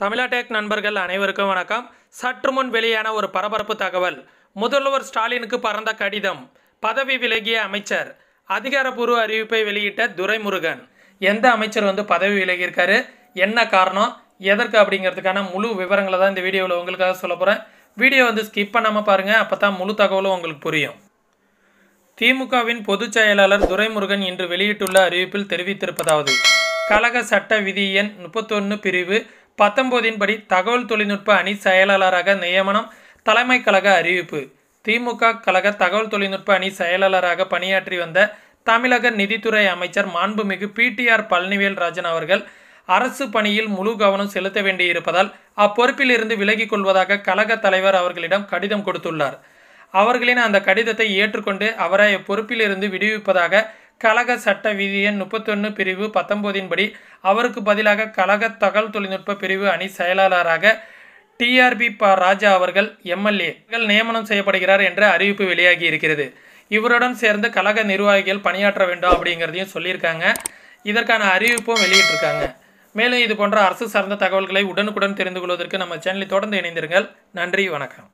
தமிழாடெக் நண்பர்கள் அனைவருக்கும் வணக்கம். சற்று முன் வெளியான ஒரு பரபரப்பு தகவல். முதல்வர் ஸ்டாலினுக்கு பறந்த கடிதம். பதவி விலகிய அமைச்சர். அதிகாரப்பூர்வ அறிவிப்பை வெளியிட்ட துரைமுருகன். எந்த அமைச்சர் வந்து பதவி விலகியிருக்காரு? என்ன காரணம்? எதற்கு அப்படிங்கிறதுக்கான முழு விவரங்களை தான் இந்த வீடியோவில் உங்களுக்காக சொல்ல போகிறேன் வீடியோ வந்து ஸ்கிப் பண்ணாமல் பாருங்கள் அப்போ தான் முழு தகவலும் உங்களுக்கு புரியும். திமுகவின் பொதுச் செயலாளர் துரைமுருகன் இன்று வெளியிட்டுள்ள அறிவிப்பில் தெரிவித்திருப்பதாவது. கழக சட்ட விதி எண் முப்பத்தொன்று பிரிவு பத்தொன்பதின் படி தகவல் தொழில்நுட்ப அணி செயலாளராக நியமனம் தலைமை கழக அறிவிப்பு. திமுக கழக தகவல் தொழில்நுட்ப அணி செயலாளராக பணியாற்றி வந்த தமிழக நிதித்துறை அமைச்சர் மாண்புமிகு பிடிஆர் பழனிவேல் ராஜன் அவர்கள் அரசு பணியில் முழு கவனம் செலுத்த வேண்டியிருப்பதால் அப்பொறுப்பில் இருந்து விலகிக் கொள்வதாக கழக தலைவர் அவர்களிடம் கடிதம் கொடுத்துள்ளார். அவர்களின் அந்த கடிதத்தை ஏற்றுக்கொண்டு அவரை பொறுப்பிலிருந்து விடுவிப்பதாக கழக சட்ட விதி எண் முப்பத்தொன்று பிரிவு பத்தொன்பதின்படி அவருக்கு பதிலாக கழக தகவல் தொழில்நுட்ப பிரிவு அணி செயலாளராக டிஆர்பி ப ராஜா அவர்கள் எம்எல்ஏ நியமனம் செய்யப்படுகிறார் என்ற அறிவிப்பு வெளியாகி இருக்கிறது. இவருடன் சேர்ந்து கழக நிர்வாகிகள் பணியாற்ற வேண்டும் அப்படிங்கிறதையும் சொல்லியிருக்காங்க. இதற்கான அறிவிப்பும் வெளியிட்டிருக்காங்க. மேலும் இது போன்ற அரசு சார்ந்த தகவல்களை உடனுக்குடன் தெரிந்து கொள்வதற்கு நம்ம சேனலை தொடர்ந்து இணைந்திருங்கள். நன்றி வணக்கம்.